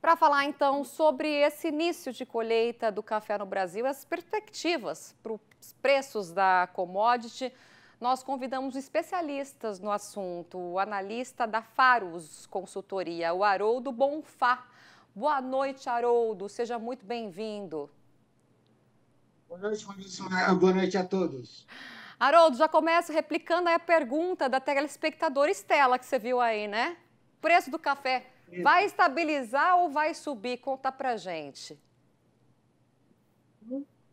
Para falar então sobre esse início de colheita do café no Brasil, as perspectivas para os preços da commodity, nós convidamos especialistas no assunto, o analista da Faros Consultoria, o Haroldo Bonfá. Boa noite, Haroldo, seja muito bem-vindo. Boa noite, Maurício. Boa noite a todos. Haroldo, já começo replicando a pergunta da telespectadora Estela, que você viu aí, né? Preço do café vai estabilizar ou vai subir? Conta pra gente.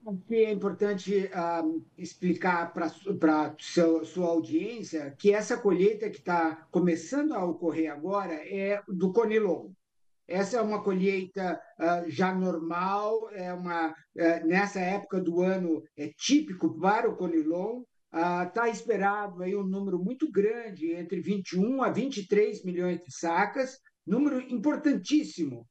Aqui é importante uh, explicar para a sua audiência que essa colheita que está começando a ocorrer agora é do Conilon. Essa é uma colheita uh, já normal, é uma uh, nessa época do ano é típico para o Conilon. Está uh, esperado aí um número muito grande, entre 21 a 23 milhões de sacas, número importantíssimo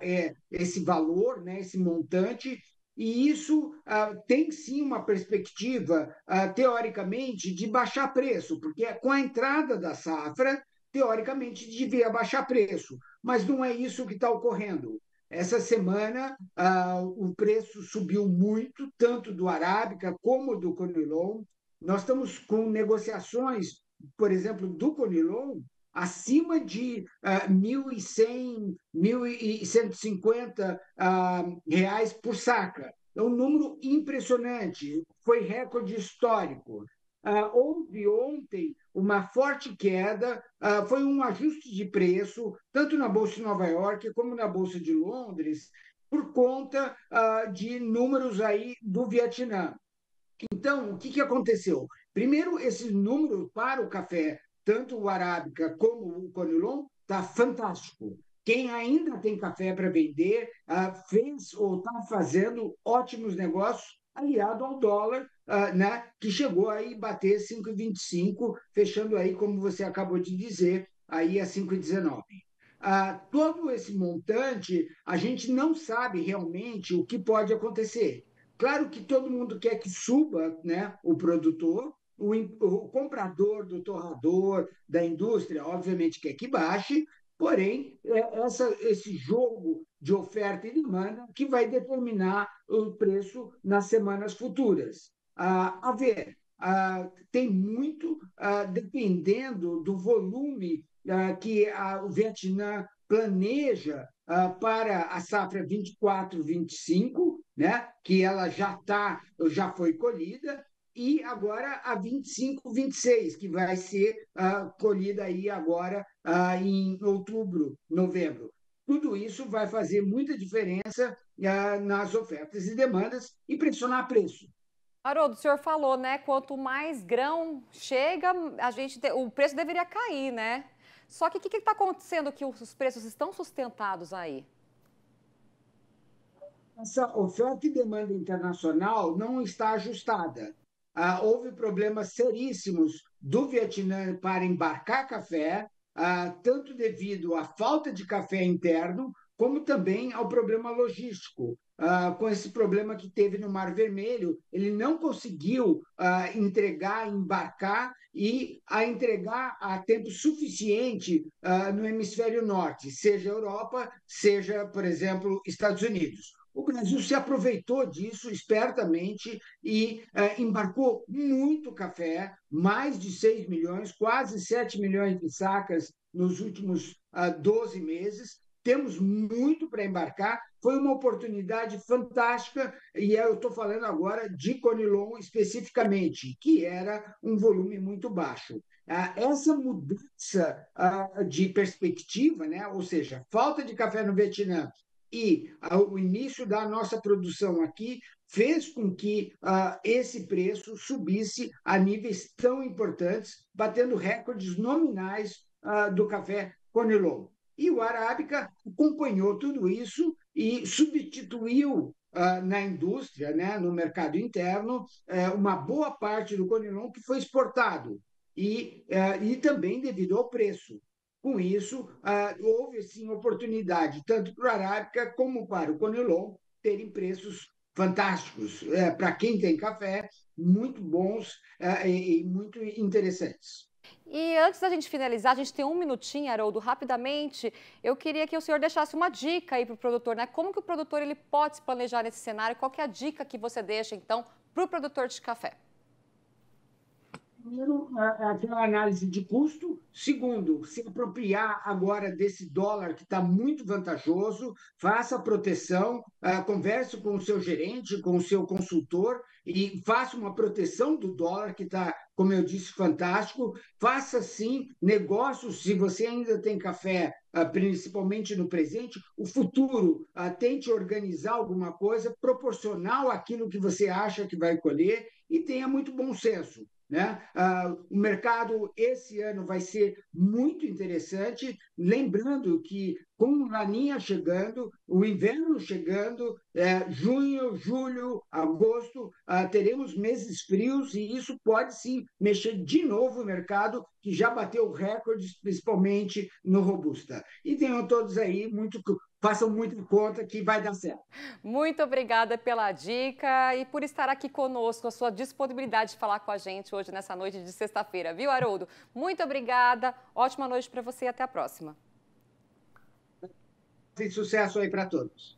é esse valor, né, esse montante, e isso ah, tem sim uma perspectiva, ah, teoricamente, de baixar preço, porque com a entrada da safra, teoricamente, devia baixar preço, mas não é isso que está ocorrendo. Essa semana, ah, o preço subiu muito, tanto do Arábica como do Conilon. Nós estamos com negociações, por exemplo, do Conilon, acima de uh, 1.100, 1.150 uh, reais por saca. É um número impressionante, foi recorde histórico. Uh, houve ontem uma forte queda, uh, foi um ajuste de preço, tanto na Bolsa de Nova York como na Bolsa de Londres, por conta uh, de números aí do Vietnã. Então, o que, que aconteceu? Primeiro, esse número para o café tanto o Arábica como o Conilon, está fantástico. Quem ainda tem café para vender uh, fez ou está fazendo ótimos negócios aliado ao dólar, uh, né, que chegou aí bater 5,25, fechando aí, como você acabou de dizer, aí a 5,19. Uh, todo esse montante, a gente não sabe realmente o que pode acontecer. Claro que todo mundo quer que suba né, o produtor, o, o comprador do torrador, da indústria, obviamente quer que baixe, porém, é essa, esse jogo de oferta e demanda que vai determinar o preço nas semanas futuras. Ah, a ver, ah, tem muito ah, dependendo do volume que a, o Vietnã planeja para a safra 24-25, né, que ela já tá, já foi colhida, e agora a 25, 26, que vai ser uh, colhida aí agora uh, em outubro, novembro. Tudo isso vai fazer muita diferença uh, nas ofertas e demandas e pressionar preço. Haroldo, o senhor falou, né? Quanto mais grão chega, a gente o preço deveria cair, né? Só que o que está acontecendo que os preços estão sustentados aí? Essa oferta e demanda internacional não está ajustada ah, houve problemas seríssimos do Vietnã para embarcar café, ah, tanto devido à falta de café interno, como também ao problema logístico. Ah, com esse problema que teve no Mar Vermelho, ele não conseguiu ah, entregar, embarcar e a entregar a tempo suficiente ah, no hemisfério norte, seja Europa, seja, por exemplo, Estados Unidos. O Brasil se aproveitou disso espertamente e é, embarcou muito café, mais de 6 milhões, quase 7 milhões de sacas nos últimos ah, 12 meses. Temos muito para embarcar. Foi uma oportunidade fantástica, e eu estou falando agora de Conilon especificamente, que era um volume muito baixo. Ah, essa mudança ah, de perspectiva, né? ou seja, falta de café no Vietnã e o início da nossa produção aqui fez com que uh, esse preço subisse a níveis tão importantes, batendo recordes nominais uh, do café Conilon. E o Arábica acompanhou tudo isso e substituiu uh, na indústria, né, no mercado interno, uh, uma boa parte do Conilon que foi exportado, e, uh, e também devido ao preço. Com isso, ah, houve sim oportunidade, tanto para o Arábica como para o Conilon, terem preços fantásticos. É, para quem tem café, muito bons é, e muito interessantes. E antes da gente finalizar, a gente tem um minutinho, Haroldo, rapidamente, eu queria que o senhor deixasse uma dica aí para o produtor, né? Como que o produtor ele pode se planejar nesse cenário? Qual é a dica que você deixa, então, para o produtor de café? Primeiro, aquela análise de custo. Segundo, se apropriar agora desse dólar que está muito vantajoso, faça proteção, uh, converse com o seu gerente, com o seu consultor e faça uma proteção do dólar que está, como eu disse, fantástico. Faça sim negócios, se você ainda tem café, uh, principalmente no presente, o futuro, uh, tente organizar alguma coisa proporcional àquilo que você acha que vai colher e tenha muito bom senso. Né? Ah, o mercado esse ano vai ser muito interessante, lembrando que com Laninha chegando, o inverno chegando, é, junho, julho, agosto, ah, teremos meses frios e isso pode sim mexer de novo o mercado, que já bateu recordes, principalmente no Robusta. E tenham todos aí muito façam muito conta que vai dar certo. Muito obrigada pela dica e por estar aqui conosco, a sua disponibilidade de falar com a gente hoje nessa noite de sexta-feira, viu, Haroldo? Muito obrigada, ótima noite para você e até a próxima. Sucesso aí para todos.